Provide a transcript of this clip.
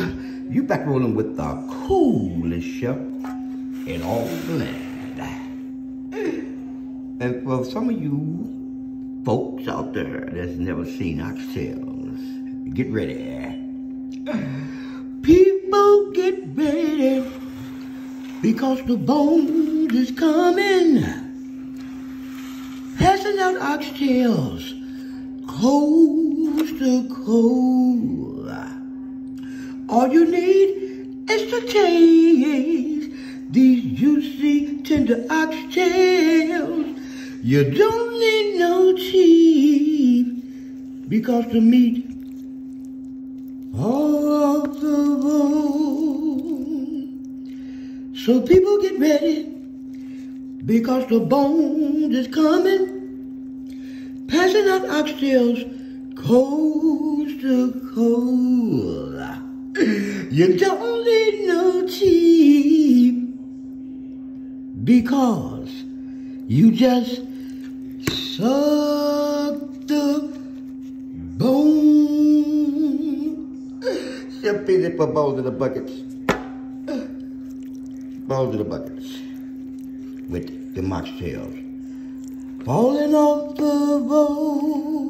you, back rolling with the coolest chef in all the land. And for some of you folks out there that's never seen oxtails, get ready. People get ready because the bones is coming. Passing out oxtails, coast to coast. All you need is to taste these juicy, tender oxtails. You don't need no cheese because the meat all of the bone. So people get ready because the bone is coming. Passing out oxtails coast to coast. You don't need no cheap because you just suck the bone. Step in for balls in the buckets. Balls in the buckets with them oxtails falling off the bone.